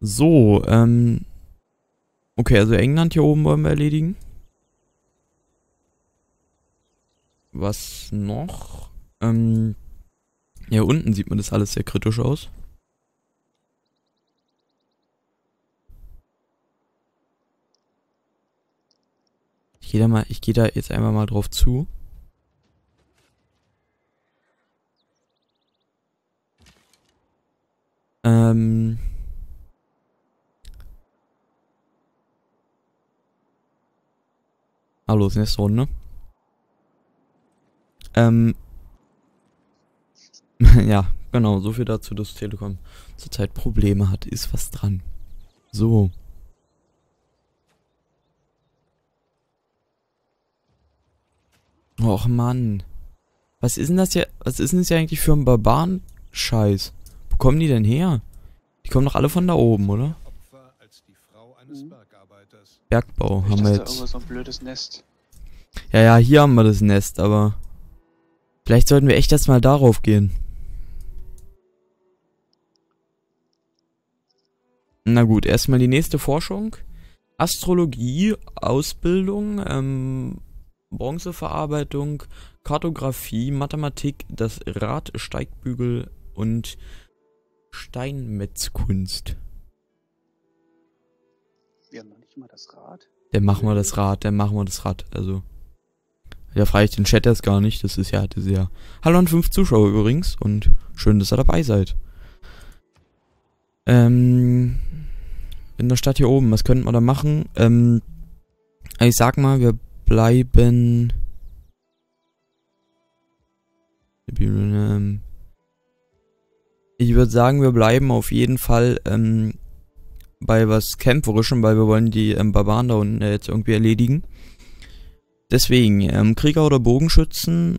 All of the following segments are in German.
So, ähm. Okay, also England hier oben wollen wir erledigen. Was noch? Ähm. Hier unten sieht man das alles sehr kritisch aus. Ich gehe da mal, ich gehe da jetzt einmal mal drauf zu. Ähm. Hallo, ist nächste Runde. Ähm. ja, genau, so viel dazu, dass Telekom zurzeit Probleme hat. Ist was dran. So. Och Mann. Was ist denn das hier? Was ist denn das hier eigentlich für ein Barbaren-Scheiß? Wo kommen die denn her? Die kommen doch alle von da oben, oder? Bergbau haben wir jetzt. so ein blödes Nest. Ja, ja, hier haben wir das Nest, aber vielleicht sollten wir echt erstmal darauf gehen. Na gut, erstmal die nächste Forschung. Astrologie, Ausbildung, ähm, Bronzeverarbeitung, Kartografie, Mathematik, das Rad, Steigbügel und Steinmetzkunst. Wir nicht mal das Rad. Dann machen wir das Rad, dann machen wir das Rad. Also. Ja, frage ich den Chat erst gar nicht. Das ist ja, das ist. Hallo an fünf Zuschauer übrigens und schön, dass ihr dabei seid. Ähm. In der Stadt hier oben, was könnten wir da machen? Ähm. Ich sag mal, wir bleiben. Ähm, Ich würde sagen, wir bleiben auf jeden Fall ähm, bei was Kämpferischem, weil wir wollen die ähm, Barbaren da unten äh, jetzt irgendwie erledigen. Deswegen, ähm, Krieger oder Bogenschützen,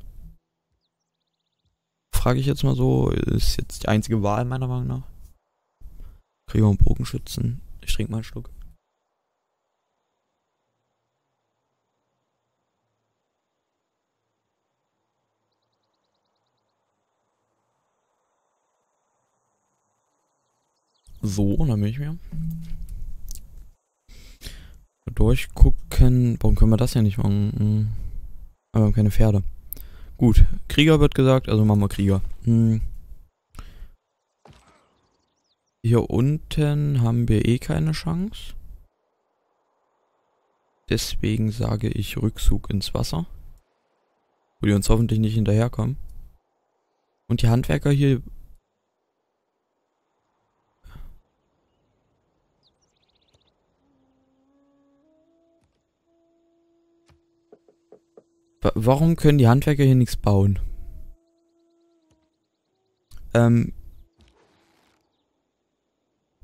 frage ich jetzt mal so, ist jetzt die einzige Wahl meiner Meinung nach. Krieger und Bogenschützen. Ich trinke mal einen Schluck. So, dann bin ich mir. Durchgucken. Warum können wir das ja nicht machen? Hm. Aber wir haben keine Pferde. Gut, Krieger wird gesagt, also machen wir Krieger. Hm. Hier unten haben wir eh keine Chance. Deswegen sage ich Rückzug ins Wasser. Wo die uns hoffentlich nicht hinterherkommen. Und die Handwerker hier Warum können die Handwerker hier nichts bauen? Ähm.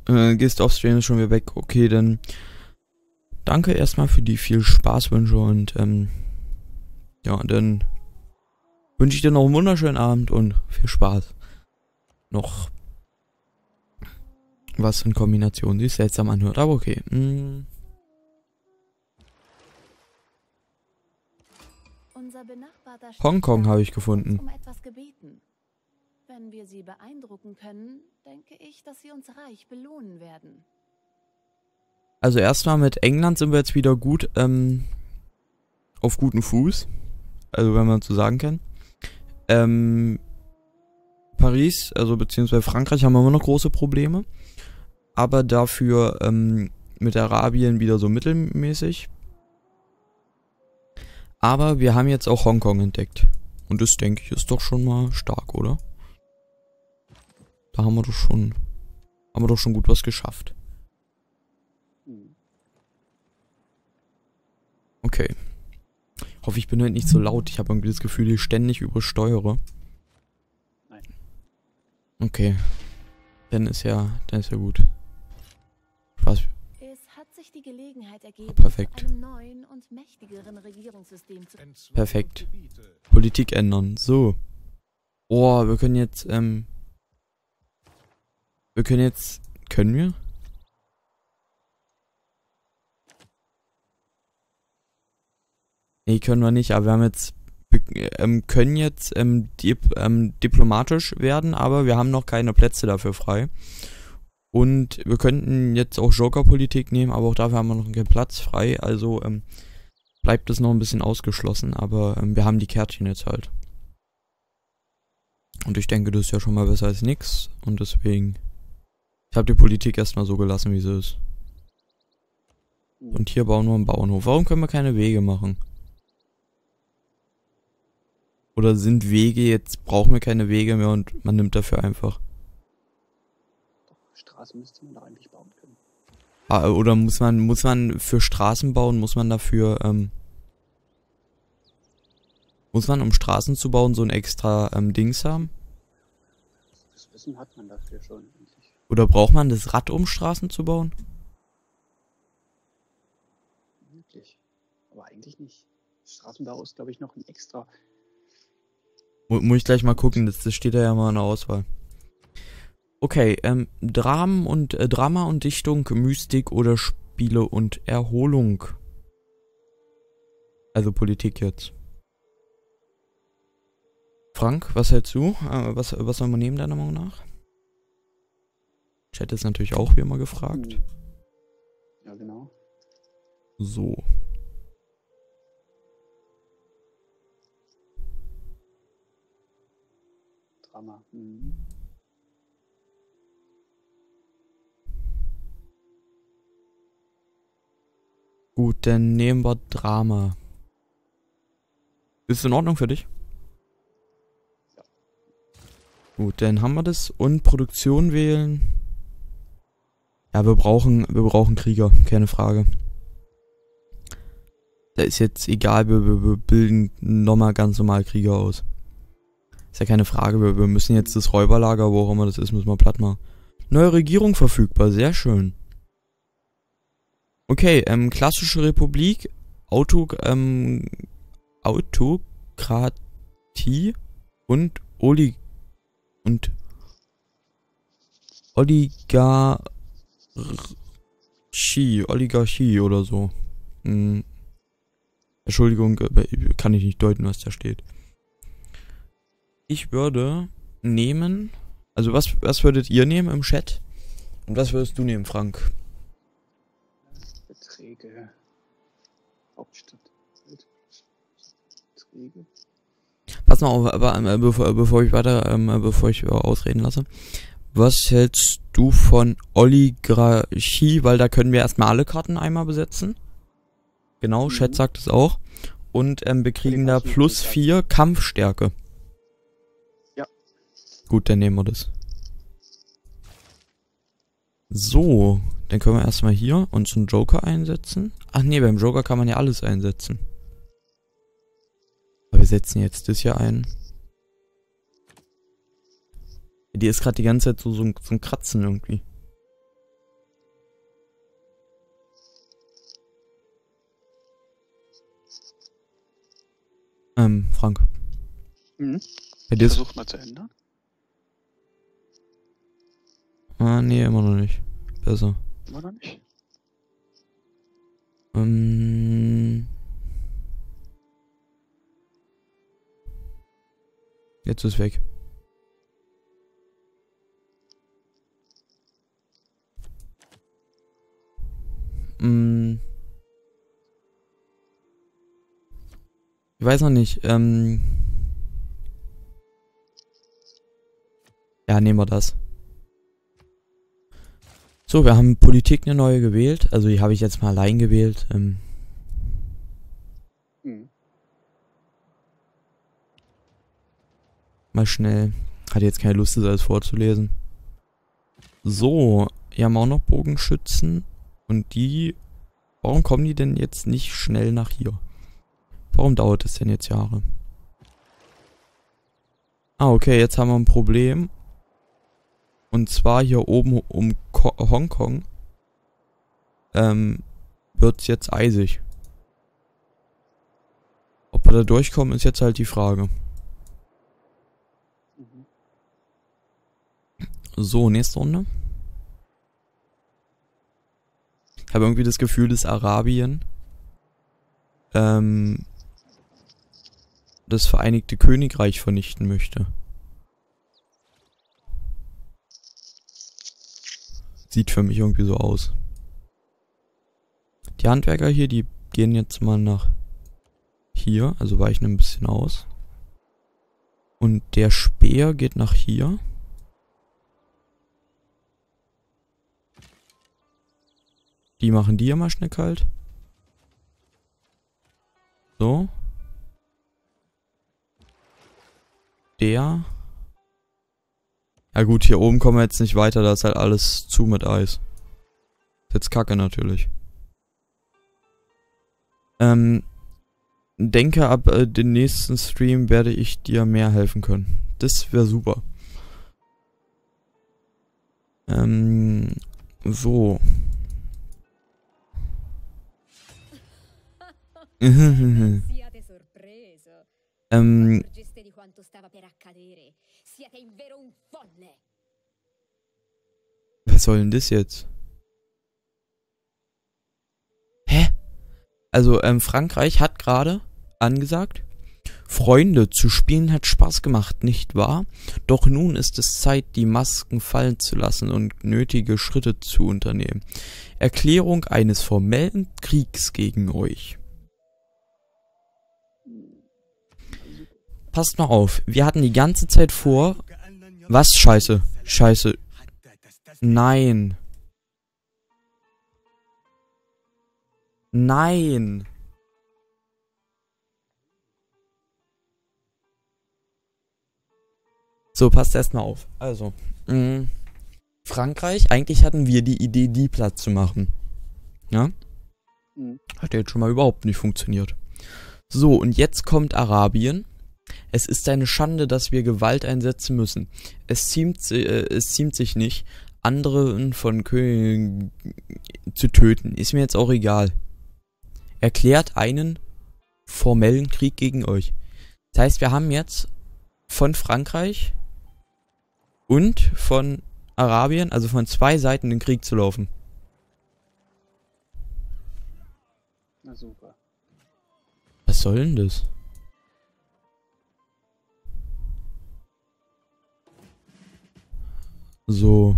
Äh, gehst Offstream ist schon wieder weg. Okay, dann. Danke erstmal für die viel Spaßwünsche und ähm. Ja, dann wünsche ich dir noch einen wunderschönen Abend und viel Spaß. Noch was in Kombination sich seltsam anhört, aber okay. Mm. Hongkong habe ich gefunden. Um etwas gebeten. Wenn wir sie beeindrucken können, denke ich, dass sie uns reich belohnen werden. Also erstmal mit England sind wir jetzt wieder gut ähm, auf guten Fuß. Also wenn man so sagen kann. Ähm, Paris, also beziehungsweise Frankreich haben wir immer noch große Probleme. Aber dafür ähm, mit Arabien wieder so mittelmäßig. Aber wir haben jetzt auch Hongkong entdeckt. Und das denke ich ist doch schon mal stark, oder? Da haben wir doch schon, haben wir doch schon gut was geschafft. Okay. Hoffe, ich bin heute nicht so laut. Ich habe irgendwie das Gefühl, ich ständig übersteuere. Nein. Okay. Dann ist ja, dann ist ja gut. Spaß. Sich die Gelegenheit ergeben, Perfekt. einem neuen und mächtigeren Regierungssystem zu Perfekt. Politik ändern. So. Oh, wir können jetzt, ähm. Wir können jetzt. Können wir? Nee, können wir nicht, aber wir haben jetzt. Ähm, können jetzt ähm, dip, ähm, diplomatisch werden, aber wir haben noch keine Plätze dafür frei. Und wir könnten jetzt auch Joker-Politik nehmen, aber auch dafür haben wir noch keinen Platz frei. Also ähm, bleibt es noch ein bisschen ausgeschlossen, aber ähm, wir haben die Kärtchen jetzt halt. Und ich denke, das ist ja schon mal besser als nix. Und deswegen, ich habe die Politik erstmal so gelassen, wie sie ist. Und hier bauen wir einen Bauernhof. Warum können wir keine Wege machen? Oder sind Wege jetzt, brauchen wir keine Wege mehr und man nimmt dafür einfach. Doch, Straße müsste man da eigentlich bauen können. Ah, oder muss man, muss man für Straßen bauen, muss man dafür, ähm, muss man, um Straßen zu bauen, so ein extra ähm, Dings haben? Das Wissen hat man dafür schon eigentlich. Oder braucht man das Rad, um Straßen zu bauen? Möglich. Aber eigentlich nicht. Straßenbau ist, glaube ich, noch ein extra. Mu muss ich gleich mal gucken, das, das steht da ja mal in der Auswahl. Okay, ähm, Dramen und äh, Drama und Dichtung, Mystik oder Spiele und Erholung. Also Politik jetzt. Frank, was hältst du? Äh, was, was soll man nehmen, deiner Meinung nach? Chat ist natürlich auch wie immer gefragt. Hm. Ja, genau. So. Drama. Mhm. Gut, dann nehmen wir Drama. Ist in Ordnung für dich? Ja. Gut, dann haben wir das. Und Produktion wählen. Ja, wir brauchen, wir brauchen Krieger, keine Frage. Da ist jetzt egal, wir, wir, wir bilden nochmal ganz normal Krieger aus. Ist ja keine Frage, wir, wir müssen jetzt das Räuberlager, wo auch immer das ist, müssen wir platt machen. Neue Regierung verfügbar, sehr schön. Okay, ähm, klassische Republik, Auto, ähm, Autokratie und Oli und Oligarchie, Oligarchie oder so. Hm. Entschuldigung, kann ich nicht deuten, was da steht. Ich würde nehmen, also was, was würdet ihr nehmen im Chat? Und was würdest du nehmen, Frank? Beträge. Hauptstadt. Beträge. Pass mal auf, aber, äh, bevor, bevor ich weiter, ähm, äh, bevor ich äh, ausreden lasse. Was hältst du von Oligarchie? Weil da können wir erstmal alle Karten einmal besetzen. Genau, Mhm. Chat sagt es auch. Und ähm, wir kriegen da plus klingt 4 Kampfstärke. Ja. Gut, dann nehmen wir das. So, dann können wir erstmal hier uns einen Joker einsetzen. Ach nee, beim Joker kann man ja alles einsetzen. Aber wir setzen jetzt das hier ein. Die ist gerade die ganze Zeit so, so, ein, so ein Kratzen irgendwie. Ähm, Frank. Mhm. Bei dir. Versuch mal zu ändern. Ah, nee, immer noch nicht. Besser. Immer nicht. Ähm. Jetzt ist weg. Mm. Ich weiß noch nicht. Ähm. Ja, nehmen wir das. So, wir haben Politik eine neue gewählt. Also die habe ich jetzt mal allein gewählt. Ähm, Mhm. mal schnell. Hatte jetzt keine Lust, das alles vorzulesen. So, hier haben wir auch noch Bogenschützen. Und die. Warum kommen die denn jetzt nicht schnell nach hier? Warum dauert es denn jetzt Jahre? Ah, okay, jetzt haben wir ein Problem. Und zwar hier oben um Ko Hongkong. Ähm, wird's jetzt eisig. Ob wir da durchkommen, ist jetzt halt die Frage. So, nächste Runde. Ich habe irgendwie das Gefühl, dass Arabien ähm, das Vereinigte Königreich vernichten möchte. Sieht für mich irgendwie so aus. Die Handwerker hier, die gehen jetzt mal nach hier, also weichen ein bisschen aus. Und der Speer geht nach hier. Die machen die ja mal schnell kalt. So. Der. Ja gut, hier oben kommen wir jetzt nicht weiter, da ist halt alles zu mit Eis. Ist jetzt kacke natürlich. Ähm, denke, ab äh, dem nächsten Stream werde ich dir mehr helfen können. Das wäre super. Ähm, so. Ähm, Siete in vero un folle. was soll denn das jetzt? Hä? Also, ähm, Frankreich hat gerade angesagt, Freunde zu spielen hat Spaß gemacht, nicht wahr? Doch nun ist es Zeit, die Masken fallen zu lassen und nötige Schritte zu unternehmen. Erklärung eines formellen Kriegs gegen euch. Passt mal auf, wir hatten die ganze Zeit vor. Was? Scheiße. Scheiße. Nein. Nein. So, passt erstmal auf. Also, mh, Frankreich, eigentlich hatten wir die Idee, die platt zu machen. Ja? Mhm. Hat ja jetzt schon mal überhaupt nicht funktioniert. So, und jetzt kommt Arabien. Es ist eine Schande, dass wir Gewalt einsetzen müssen. Es ziemt, äh, es ziemt sich nicht, anderen von Königen zu töten. Ist mir jetzt auch egal. Erklärt einen formellen Krieg gegen euch. Das heißt, wir haben jetzt von Frankreich und von Arabien, also von zwei Seiten den Krieg zu laufen. Na super. Was soll denn das? So.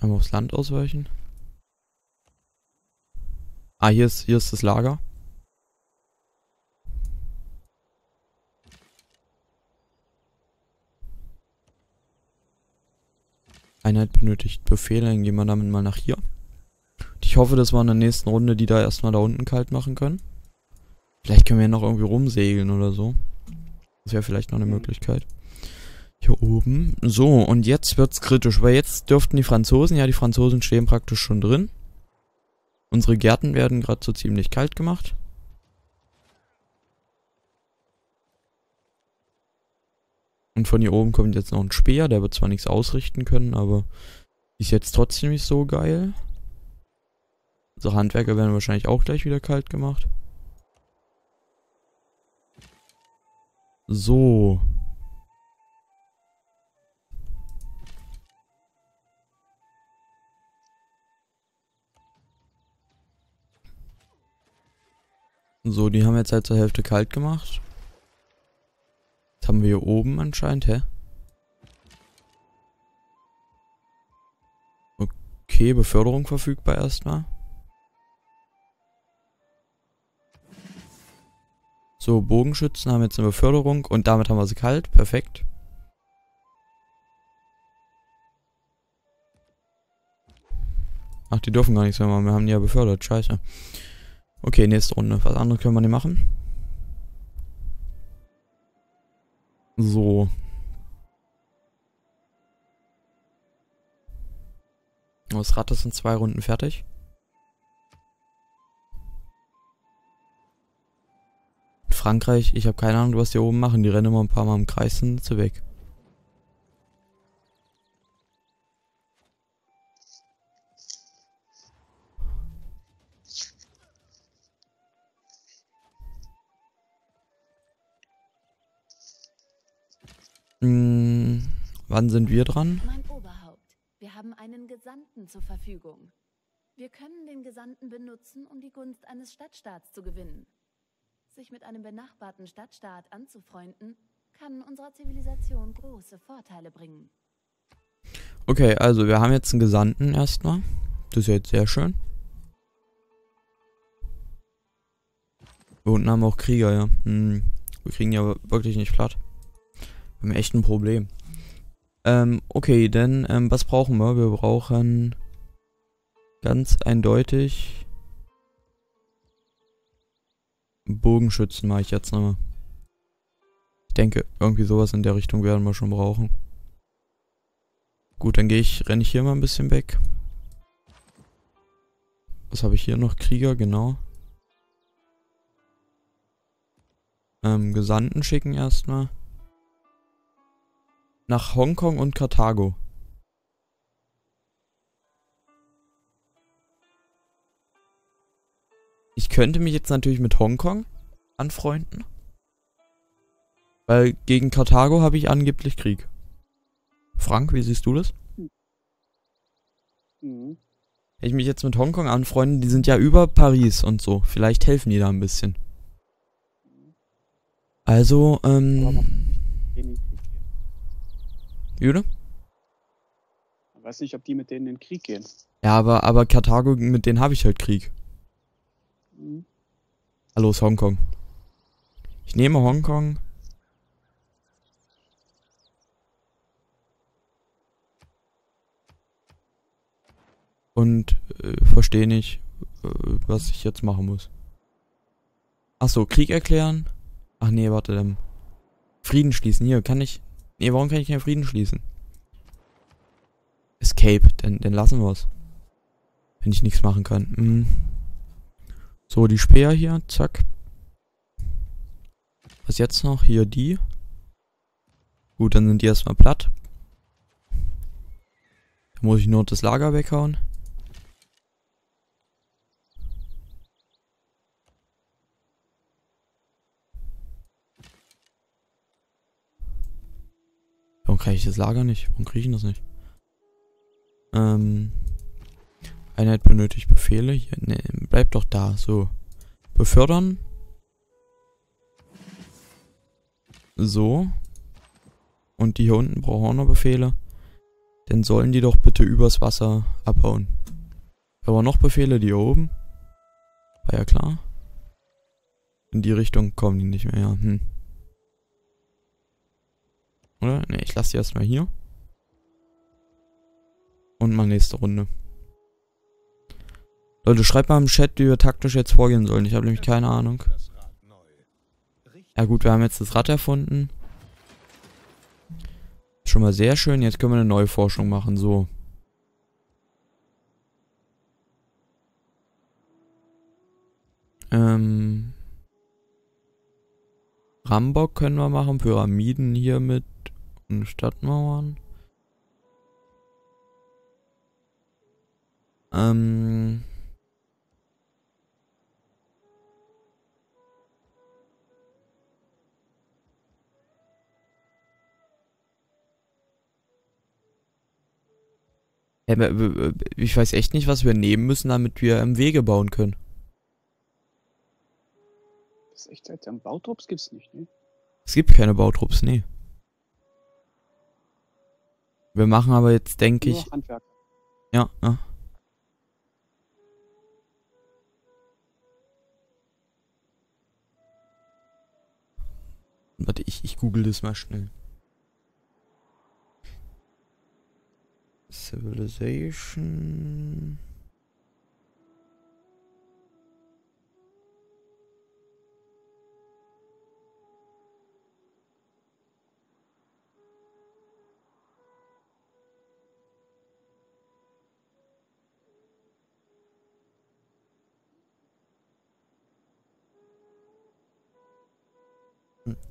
Einmal aufs Land ausweichen. Ah, hier ist, hier ist das Lager. Einheit benötigt Befehle, dann gehen wir damit mal nach hier. Ich hoffe, dass wir in der nächsten Runde die da erstmal da unten kalt machen können. Vielleicht können wir ja noch irgendwie rumsegeln oder so. Das wäre vielleicht noch eine Mhm. Möglichkeit. Hier oben. So, und jetzt wird's kritisch, weil jetzt dürften die Franzosen, ja, die Franzosen stehen praktisch schon drin. Unsere Gärten werden gerade so ziemlich kalt gemacht. Und von hier oben kommt jetzt noch ein Speer, der wird zwar nichts ausrichten können, aber ist jetzt trotzdem nicht so geil. Unsere Handwerker werden wahrscheinlich auch gleich wieder kalt gemacht. So. So, die haben jetzt halt zur Hälfte kalt gemacht. Jetzt haben wir hier oben anscheinend, hä? Okay, Beförderung verfügbar erstmal. So, Bogenschützen haben jetzt eine Beförderung und damit haben wir sie kalt. Perfekt. Ach, die dürfen gar nichts mehr machen. Wir haben die ja befördert. Scheiße. Okay, nächste Runde. Was anderes können wir nicht machen. So. Das Rad ist in zwei Runden fertig. Frankreich, ich habe keine Ahnung, was die oben machen. Die rennen immer ein paar Mal im Kreis und sind weg. Hm, wann sind wir dran? Mein Oberhaupt, wir haben einen Gesandten zur Verfügung. Wir können den Gesandten benutzen, um die Gunst eines Stadtstaats zu gewinnen. Sich mit einem benachbarten Stadtstaat anzufreunden, kann unserer Zivilisation große Vorteile bringen. Okay, also wir haben jetzt einen Gesandten erstmal. Das ist jetzt sehr schön. Wir unten haben wir auch Krieger, ja. Hm, wir kriegen ja wirklich nicht platt. Wir haben echt ein Problem. Ähm, okay, denn ähm, was brauchen wir? Wir brauchen ganz eindeutig Bogenschützen mache ich jetzt nochmal. Ich denke, irgendwie sowas in der Richtung werden wir schon brauchen. Gut, dann gehe ich, renne ich hier mal ein bisschen weg. Was habe ich hier noch? Krieger, genau. Ähm, Gesandten schicken erstmal. Nach Hongkong und Karthago. Ich könnte mich jetzt natürlich mit Hongkong anfreunden. Weil gegen Karthago habe ich angeblich Krieg. Frank, wie siehst du das? Mhm. Wenn ich mich jetzt mit Hongkong anfreunden, die sind ja über Paris und so. Vielleicht helfen die da ein bisschen. Also, ähm. Jude? Man weiß nicht, ob die mit denen in den Krieg gehen. Ja, aber, aber Karthago, mit denen habe ich halt Krieg. Mhm. Hallo, ist Hongkong. Ich nehme Hongkong. Und äh, verstehe nicht, äh, was ich jetzt machen muss. Ach so, Krieg erklären? Ach nee, warte, ähm, Frieden schließen. Hier, kann ich... Nee, warum kann ich keinen Frieden schließen? Escape, dann, dann lassen wir's. Wenn ich nichts machen kann. Hm. So, die Speer hier, zack. Was jetzt noch? Hier die. Gut, dann sind die erstmal platt. Da muss ich nur das Lager weghauen. Warum kann ich das Lager nicht? Warum kriege ich das nicht? Ähm. Einheit benötigt Befehle. Hier, ne, bleib doch da. So. Befördern. So. Und die hier unten brauchen auch noch Befehle. Dann sollen die doch bitte übers Wasser abhauen. Aber noch Befehle, die hier oben. War ja klar. In die Richtung kommen die nicht mehr, ja. Hm. Oder? Ne, ich lasse die erstmal hier. Und mal nächste Runde. Leute, schreibt mal im Chat, wie wir taktisch jetzt vorgehen sollen. Ich habe nämlich keine Ahnung. Ja gut, wir haben jetzt das Rad erfunden. Schon mal sehr schön. Jetzt können wir eine neue Forschung machen. So. Ähm. Rambock können wir machen. Pyramiden hier mit und Stadtmauern. Ähm. Ich weiß echt nicht, was wir nehmen müssen, damit wir ähm, Wege bauen können. Das ist echt seltsam. Bautrupps gibt's nicht, ne? Es gibt keine Bautrupps, nee. Wir machen aber jetzt, denke ich. Handwerk. Ja, ja. Warte, ich, ich google das mal schnell. Civilization.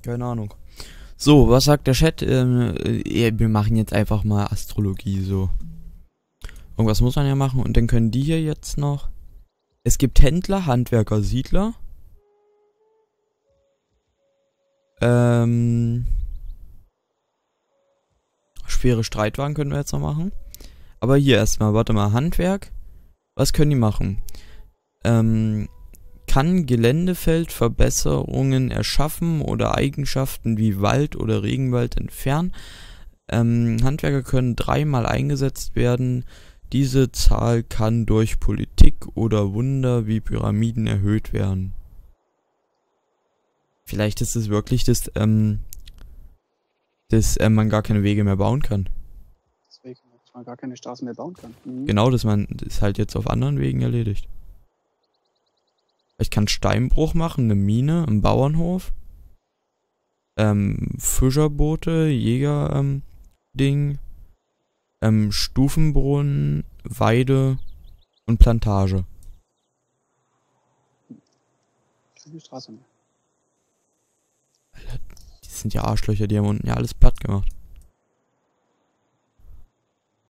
Keine Ahnung. So, was sagt der Chat? Ähm, äh, wir machen jetzt einfach mal Astrologie so. Irgendwas muss man ja machen und dann können die hier jetzt noch. Es gibt Händler, Handwerker, Siedler. Ähm. Schwere Streitwagen können wir jetzt noch machen. Aber hier erstmal, warte mal, Handwerk. Was können die machen? Ähm. kann Geländefeldverbesserungen erschaffen oder Eigenschaften wie Wald oder Regenwald entfernen. Ähm, Handwerker können dreimal eingesetzt werden. Diese Zahl kann durch Politik oder Wunder wie Pyramiden erhöht werden. Vielleicht ist es wirklich, dass, ähm, dass äh, man gar keine Wege mehr bauen kann. Deswegen, dass man gar keine Straßen mehr bauen kann. Mhm. Genau, dass man das halt jetzt auf anderen Wegen erledigt. Ich kann Steinbruch machen, eine Mine, einen Bauernhof, ähm, Fischerboote, Jäger, ähm, Ding, ähm, Stufenbrunnen, Weide und Plantage. Keine Straße mehr. Die sind ja Arschlöcher, die haben unten ja alles platt gemacht.